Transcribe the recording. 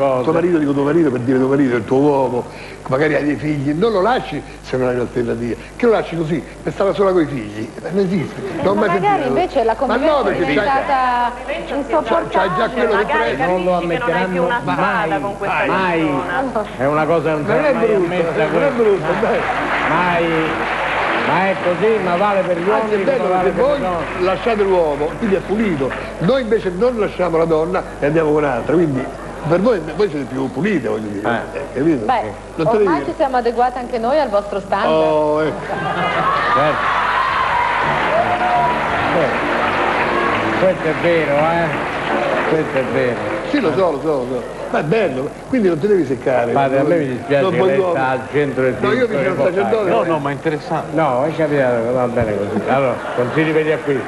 cose. tuo marito, dico tuo marito per dire tuo marito, il tuo uomo, magari hai dei figli, non lo lasci se non hai un'alternativa. Che lo lasci così, per stare sola con i figli? Eh, Non esiste. Non Ma mai magari sentito. invece la Ma no, convivenza è diventata c'hai già insopportabile. quello che prendi. non lo non ammetteranno strada mai, con questa mai. persona. È una cosa che non Non sarà è mai brutto, ammessa non è brutto, dai. Mai. Ma è così, ma vale per gli Anzi è uomini bello vale perché per voi lasciate l'uomo, quindi è pulito. Noi invece non lasciamo la donna e andiamo con un'altra, quindi per voi, voi siete più pulite, voglio dire. Eh. Eh, capito? Beh, Non te ormai dire. ci siamo adeguati anche noi al vostro standard. Oh, ecco. Certo. Certo. Questo è vero, eh? Questo è vero. Sì, lo so, lo so, lo so. Ma è bello, quindi non ti devi seccare. Padre, a me mi dispiace Non che lei sta al centro del No, io vicino al sacerdote. No, No, no, ma è interessante. no, è capitato, va bene così. Allora, non si rivede qui.